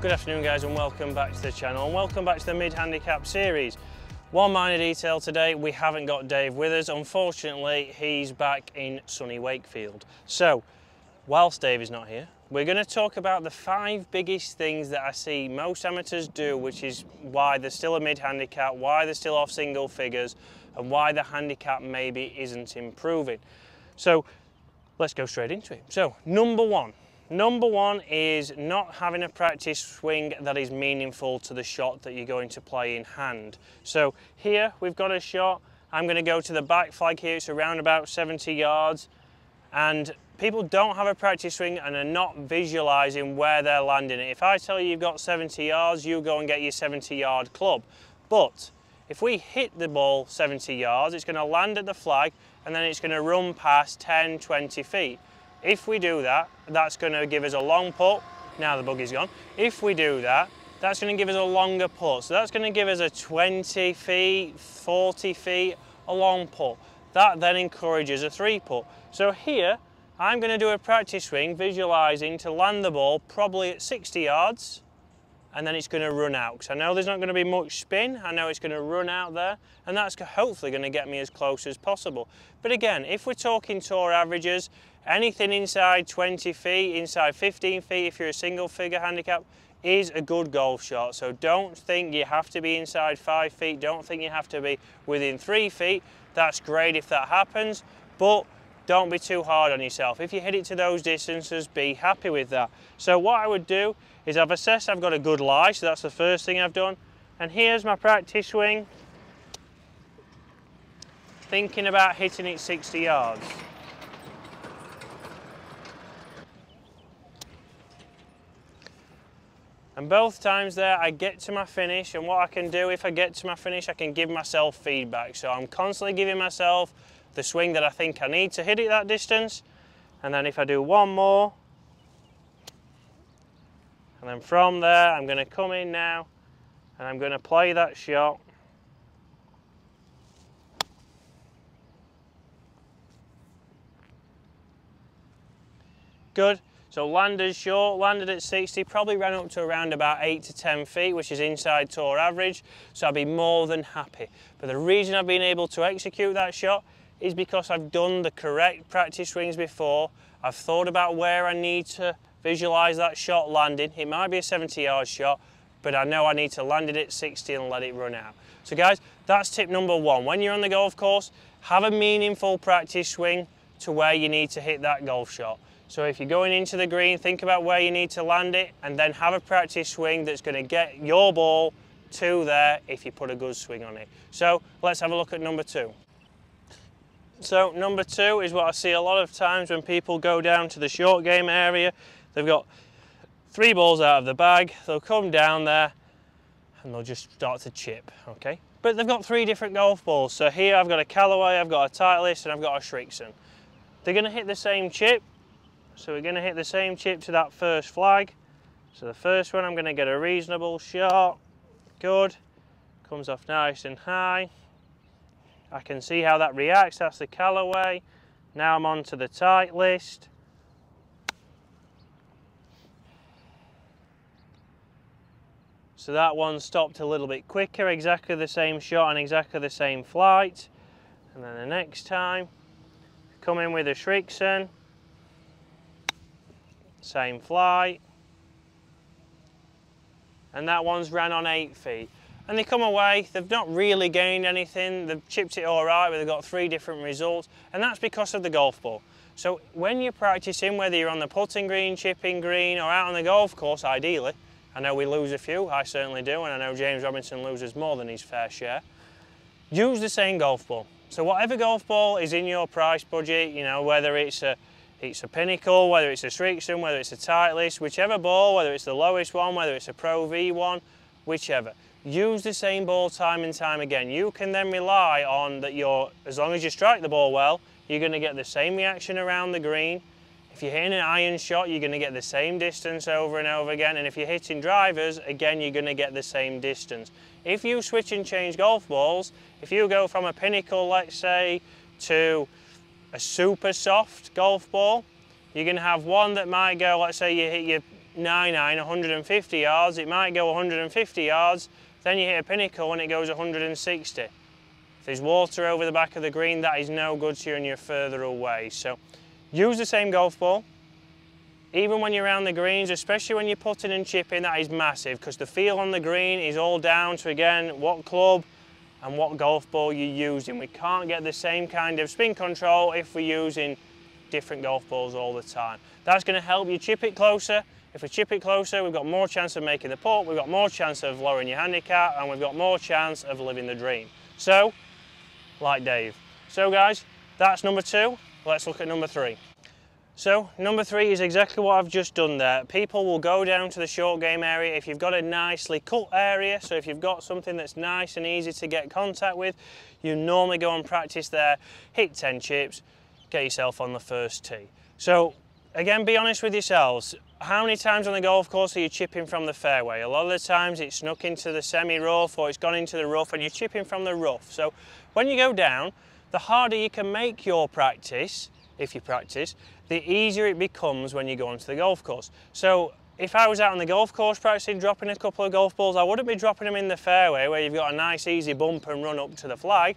Good afternoon guys and welcome back to the channel and welcome back to the Mid Handicap series. One minor detail today, we haven't got Dave with us. Unfortunately, he's back in sunny Wakefield. So, whilst Dave is not here, we're going to talk about the five biggest things that I see most amateurs do, which is why they're still a mid handicap, why they're still off single figures, and why the handicap maybe isn't improving. So, let's go straight into it. So, number one, Number one is not having a practice swing that is meaningful to the shot that you're going to play in hand. So here we've got a shot. I'm going to go to the back flag here. It's around about 70 yards. And people don't have a practice swing and are not visualizing where they're landing it. If I tell you you've got 70 yards, you go and get your 70 yard club. But if we hit the ball 70 yards, it's going to land at the flag and then it's going to run past 10, 20 feet. If we do that, that's going to give us a long putt. Now the buggy's gone. If we do that, that's going to give us a longer putt. So that's going to give us a 20 feet, 40 feet, a long putt. That then encourages a three putt. So here, I'm going to do a practice swing, visualising to land the ball probably at 60 yards, and then it's going to run out. Because I know there's not going to be much spin. I know it's going to run out there, and that's hopefully going to get me as close as possible. But again, if we're talking tour averages, Anything inside 20 feet, inside 15 feet if you're a single figure handicap is a good golf shot. So don't think you have to be inside five feet. Don't think you have to be within three feet. That's great if that happens, but don't be too hard on yourself. If you hit it to those distances, be happy with that. So what I would do is I've assessed I've got a good lie, so that's the first thing I've done. And here's my practice swing. Thinking about hitting it 60 yards. And both times there, I get to my finish, and what I can do if I get to my finish, I can give myself feedback. So I'm constantly giving myself the swing that I think I need to hit it that distance. And then if I do one more, and then from there, I'm going to come in now, and I'm going to play that shot. Good. So landed short, landed at 60, probably ran up to around about 8 to 10 feet, which is inside tour average, so I'd be more than happy. But the reason I've been able to execute that shot is because I've done the correct practice swings before, I've thought about where I need to visualise that shot landing. It might be a 70 yard shot, but I know I need to land it at 60 and let it run out. So guys, that's tip number one. When you're on the golf course, have a meaningful practice swing to where you need to hit that golf shot. So if you're going into the green, think about where you need to land it and then have a practice swing that's going to get your ball to there if you put a good swing on it. So let's have a look at number two. So number two is what I see a lot of times when people go down to the short game area. They've got three balls out of the bag, they'll come down there and they'll just start to chip, okay? But they've got three different golf balls. So here I've got a Callaway, I've got a Titleist and I've got a Srixon. They're gonna hit the same chip, so we're going to hit the same chip to that first flag. So the first one I'm going to get a reasonable shot. Good. Comes off nice and high. I can see how that reacts. That's the Callaway. Now I'm on to the Titleist. So that one stopped a little bit quicker, exactly the same shot and exactly the same flight. And then the next time, come in with a Srixon same flight. And that one's ran on eight feet. And they come away, they've not really gained anything, they've chipped it all right, but they've got three different results, and that's because of the golf ball. So when you're practicing, whether you're on the putting green, chipping green, or out on the golf course, ideally, I know we lose a few, I certainly do, and I know James Robinson loses more than his fair share, use the same golf ball. So whatever golf ball is in your price budget, you know, whether it's a it's a Pinnacle, whether it's a Srixon, whether it's a Titleist, whichever ball, whether it's the lowest one, whether it's a Pro V one, whichever. Use the same ball time and time again. You can then rely on that you're, as long as you strike the ball well, you're going to get the same reaction around the green. If you're hitting an iron shot, you're going to get the same distance over and over again. And if you're hitting drivers, again, you're going to get the same distance. If you switch and change golf balls, if you go from a Pinnacle, let's say, to a super soft golf ball. You're going to have one that might go, let's say you hit your 199, 150 yards, it might go 150 yards, then you hit a pinnacle and it goes 160. If there's water over the back of the green, that is no good to you and you're further away. So use the same golf ball. Even when you're around the greens, especially when you're putting and chipping, that is massive because the feel on the green is all down to, again, what club and what golf ball you're using. We can't get the same kind of spin control if we're using different golf balls all the time. That's going to help you chip it closer. If we chip it closer, we've got more chance of making the putt, we've got more chance of lowering your handicap, and we've got more chance of living the dream. So, like Dave. So guys, that's number two. Let's look at number three. So number three is exactly what I've just done there. People will go down to the short game area if you've got a nicely cut area. So if you've got something that's nice and easy to get contact with, you normally go and practice there, hit 10 chips, get yourself on the first tee. So again, be honest with yourselves. How many times on the golf course are you chipping from the fairway? A lot of the times it's snuck into the semi-rough or it's gone into the rough and you're chipping from the rough. So when you go down, the harder you can make your practice, if you practice, the easier it becomes when you go onto the golf course. So if I was out on the golf course practicing dropping a couple of golf balls, I wouldn't be dropping them in the fairway where you've got a nice easy bump and run up to the flag.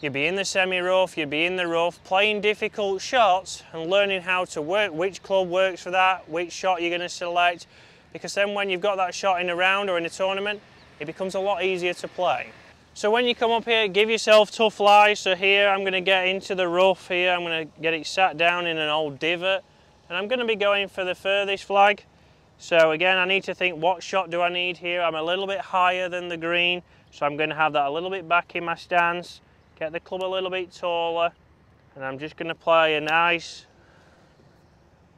You'd be in the semi-rough, you'd be in the rough, playing difficult shots and learning how to work, which club works for that, which shot you're going to select, because then when you've got that shot in a round or in a tournament, it becomes a lot easier to play. So when you come up here, give yourself tough lies. So here I'm going to get into the rough here, I'm going to get it sat down in an old divot, and I'm going to be going for the furthest flag. So again, I need to think what shot do I need here? I'm a little bit higher than the green, so I'm going to have that a little bit back in my stance get the club a little bit taller and I'm just going to play a nice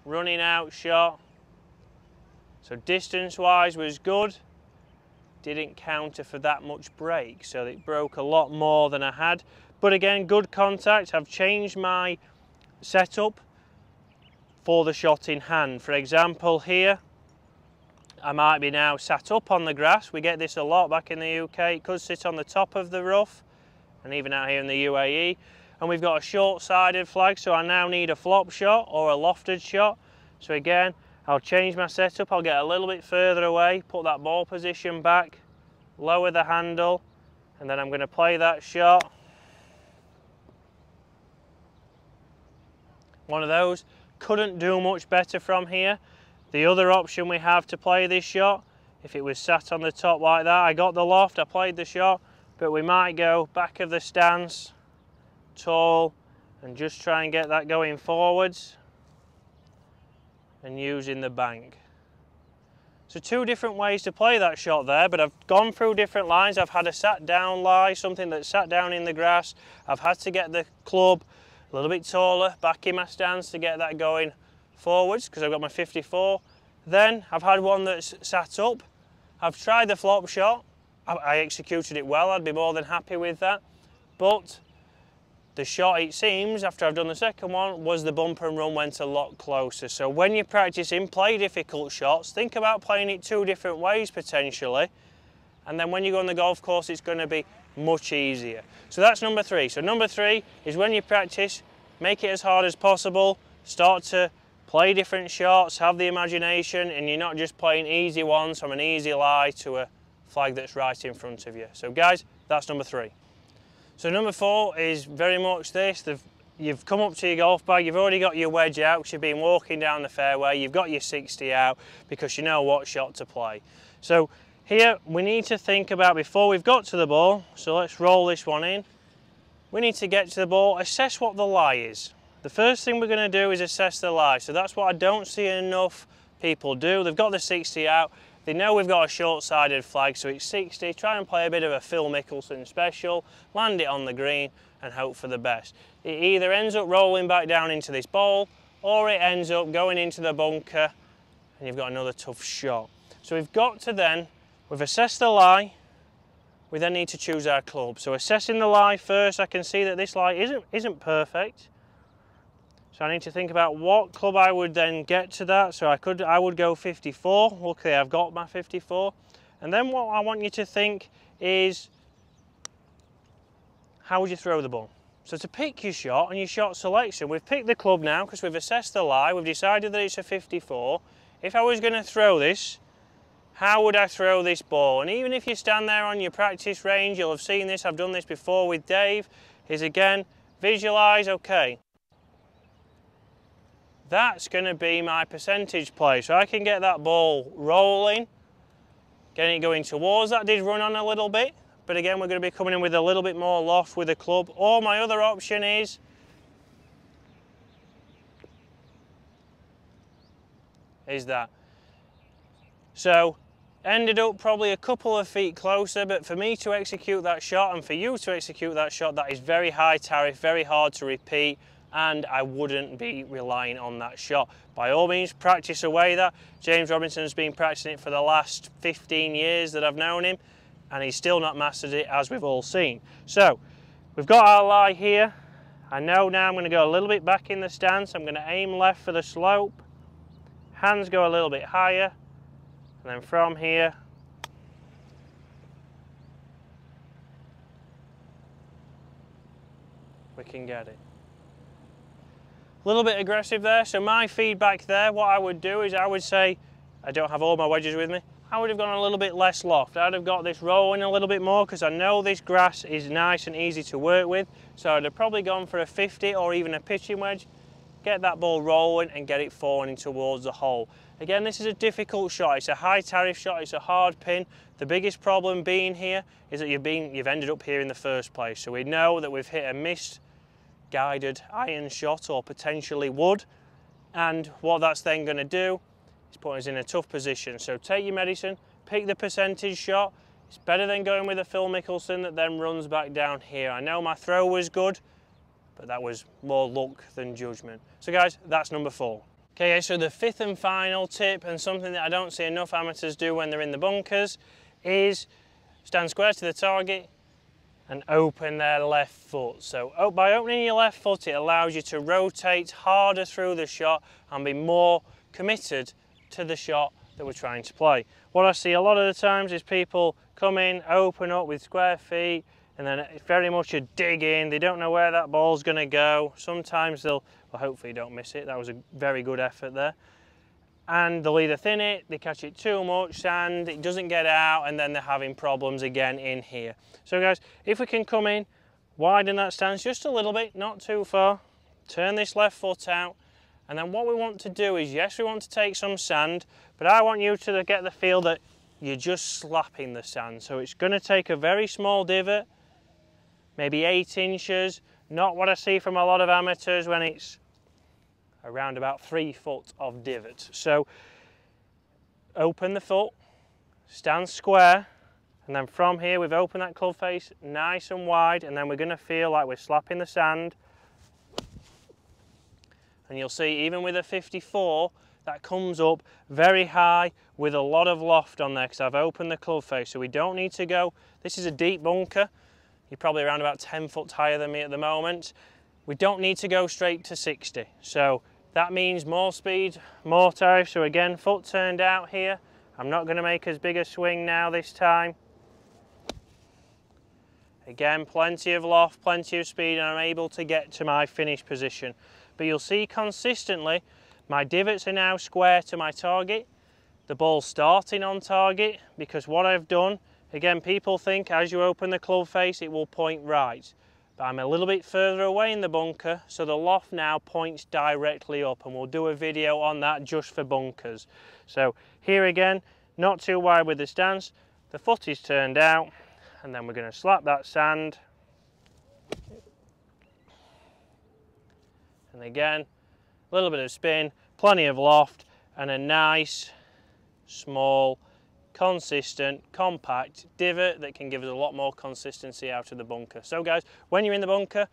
running out shot. So distance wise was good, didn't counter for that much break so it broke a lot more than I had. But again, good contact. I've changed my setup for the shot in hand. For example, here, I might be now sat up on the grass. We get this a lot back in the UK. It could sit on the top of the rough and even out here in the UAE. And we've got a short-sided flag, so I now need a flop shot or a lofted shot. So again, I'll change my setup, I'll get a little bit further away, put that ball position back, lower the handle, and then I'm going to play that shot. One of those. Couldn't do much better from here. The other option we have to play this shot, if it was sat on the top like that, I got the loft, I played the shot, but we might go back of the stance, tall, and just try and get that going forwards and using the bank. So two different ways to play that shot there, but I've gone through different lines. I've had a sat down lie, something that sat down in the grass. I've had to get the club a little bit taller, back in my stance to get that going forwards because I've got my 54. Then I've had one that's sat up. I've tried the flop shot I executed it well, I'd be more than happy with that. But the shot, it seems, after I've done the second one, was the bumper and run went a lot closer. So when you're practicing, play difficult shots, think about playing it two different ways potentially. And then when you go on the golf course, it's going to be much easier. So that's number three. So number three is when you practice, make it as hard as possible, start to play different shots, have the imagination, and you're not just playing easy ones from an easy lie to a flag that's right in front of you. So guys, that's number three. So number four is very much this. You've come up to your golf bag, you've already got your wedge out because you've been walking down the fairway, you've got your 60 out because you know what shot to play. So here we need to think about before we've got to the ball, so let's roll this one in. We need to get to the ball, assess what the lie is. The first thing we're going to do is assess the lie. So that's what I don't see enough people do. They've got the 60 out, they know we've got a short-sided flag, so it's 60. Try and play a bit of a Phil Mickelson special, land it on the green and hope for the best. It either ends up rolling back down into this bowl or it ends up going into the bunker and you've got another tough shot. So we've got to then, we've assessed the lie, we then need to choose our club. So assessing the lie first, I can see that this lie isn't, isn't perfect. So I need to think about what club I would then get to that. So I could, I would go 54. Luckily I've got my 54. And then what I want you to think is, how would you throw the ball? So to pick your shot and your shot selection, we've picked the club now because we've assessed the lie, we've decided that it's a 54. if I was going to throw this, how would I throw this ball? And even if you stand there on your practice range, you'll have seen this, I've done this before with Dave, is again, visualise, okay, that's going to be my percentage play. So I can get that ball rolling, getting it going towards that did run on a little bit, but again, we're going to be coming in with a little bit more loft with the club. Or my other option is is that. So ended up probably a couple of feet closer, but for me to execute that shot and for you to execute that shot, that is very high tariff, very hard to repeat, and I wouldn't be relying on that shot. By all means, practice away that. James Robinson's been practicing it for the last 15 years that I've known him, and he's still not mastered it, as we've all seen. So, we've got our lie here. I know now I'm gonna go a little bit back in the stance. I'm gonna aim left for the slope. Hands go a little bit higher, and then from here, we can get it. A little bit aggressive there, so my feedback there, what I would do is I would say, I don't have all my wedges with me, I would have gone a little bit less loft. I'd have got this rolling a little bit more because I know this grass is nice and easy to work with. So I'd have probably gone for a 50 or even a pitching wedge, get that ball rolling and get it falling towards the hole. Again, this is a difficult shot. It's a high tariff shot. It's a hard pin. The biggest problem being here is that you've been you've ended up here in the first place. So we know that we've hit a missed guided iron shot or potentially wood. And what that's then going to do is put us in a tough position. So take your medicine, pick the percentage shot. It's better than going with a Phil Mickelson that then runs back down here. I know my throw was good, but that was more luck than judgment. So guys, that's number four. Okay, so the fifth and final tip, and something that I don't see enough amateurs do when they're in the bunkers, is stand square to the target and open their left foot. So oh, by opening your left foot, it allows you to rotate harder through the shot and be more committed to the shot that we're trying to play. What I see a lot of the times is people come in, open up with square feet, and then it's very much a dig in. They don't know where that ball's going to go. Sometimes they'll, well, hopefully you don't miss it. That was a very good effort there. And they'll either thin it, they catch it too much, sand, it doesn't get out, and then they're having problems again in here. So guys, if we can come in, widen that stance just a little bit, not too far, turn this left foot out, and then what we want to do is, yes, we want to take some sand, but I want you to get the feel that you're just slapping the sand. So it's going to take a very small divot, maybe eight inches, not what I see from a lot of amateurs when it's around about three foot of divot. So open the foot, stand square, and then from here we've opened that club face nice and wide and then we're going to feel like we're slapping the sand. And you'll see even with a 54 that comes up very high with a lot of loft on there because I've opened the club face so we don't need to go, this is a deep bunker you're probably around about 10 foot higher than me at the moment. We don't need to go straight to 60. So that means more speed, more tariff. So again, foot turned out here. I'm not going to make as big a swing now this time. Again, plenty of loft, plenty of speed, and I'm able to get to my finish position. But you'll see consistently, my divots are now square to my target. The ball's starting on target because what I've done Again, people think as you open the club face, it will point right. But I'm a little bit further away in the bunker, so the loft now points directly up, and we'll do a video on that just for bunkers. So here again, not too wide with the stance, the foot is turned out, and then we're going to slap that sand. And again, a little bit of spin, plenty of loft, and a nice, small, consistent, compact divot that can give us a lot more consistency out of the bunker. So guys, when you're in the bunker,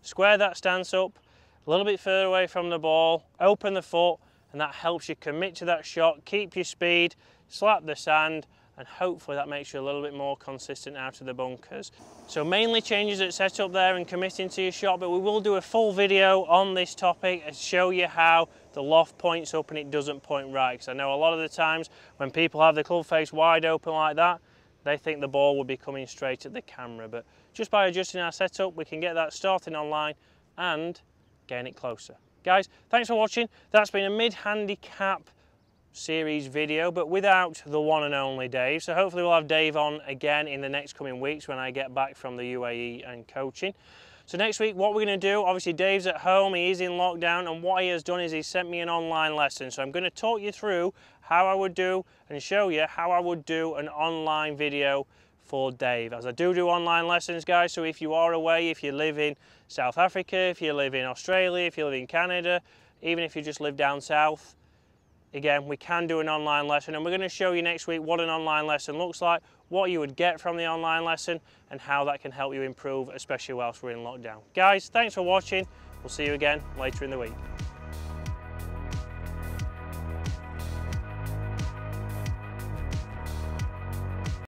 square that stance up, a little bit further away from the ball, open the foot, and that helps you commit to that shot, keep your speed, slap the sand, and hopefully that makes you a little bit more consistent out of the bunkers. So mainly changes at setup there and committing to your shot, but we will do a full video on this topic and show you how the loft points up and it doesn't point right. Because I know a lot of the times when people have the club face wide open like that, they think the ball will be coming straight at the camera. But just by adjusting our setup, we can get that starting online and getting it closer. Guys, thanks for watching. That's been a mid-handicap series video, but without the one and only Dave. So hopefully we'll have Dave on again in the next coming weeks when I get back from the UAE and coaching. So next week, what we're going to do, obviously Dave's at home, he is in lockdown, and what he has done is he sent me an online lesson. So I'm going to talk you through how I would do and show you how I would do an online video for Dave. As I do do online lessons, guys, so if you are away, if you live in South Africa, if you live in Australia, if you live in Canada, even if you just live down south, again, we can do an online lesson and we're going to show you next week what an online lesson looks like, what you would get from the online lesson and how that can help you improve, especially whilst we're in lockdown. Guys, thanks for watching. We'll see you again later in the week.